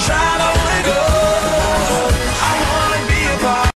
Try.